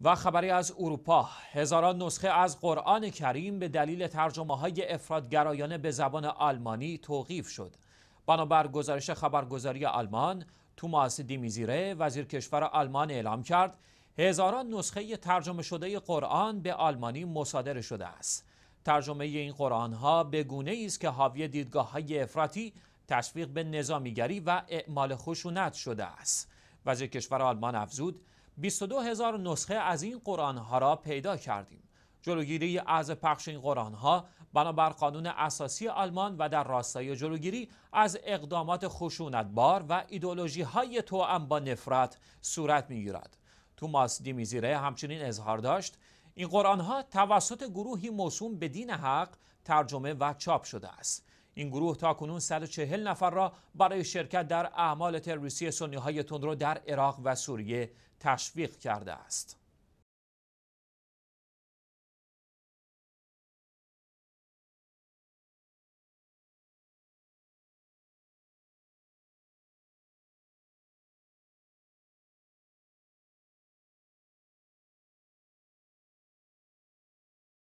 و خبری از اروپا. هزاران نسخه از قرآن کریم به دلیل ترجمه های افرادگرایانه به زبان آلمانی توقیف شد. بنابر گزارش خبرگزاری آلمان توماس دیمیزیره وزیر کشور آلمان اعلام کرد هزاران نسخه ترجمه شده قرآن به آلمانی مصادره شده است. ترجمه این قرآن ها به گونه است که حاوی دیدگاه های افراطی تشویق به نظامیگری و اعمال خشونت شده است. وزیر کشور آلمان افزود 22 هزار نسخه از این قرآن ها را پیدا کردیم. جلوگیری از پخش این قرآن ها بنابر قانون اساسی آلمان و در راستای جلوگیری از اقدامات خشونتبار و ایدولوژی های توأم با نفرت صورت می‌گیرد. توماس دیمیزیره همچنین اظهار داشت این قرآن ها توسط گروهی موسوم به دین حق ترجمه و چاپ شده است. این گروه تا کنون 140 نفر را برای شرکت در اعمال تروریستی سنی های تندرو در عراق و سوریه تشویق کرده است.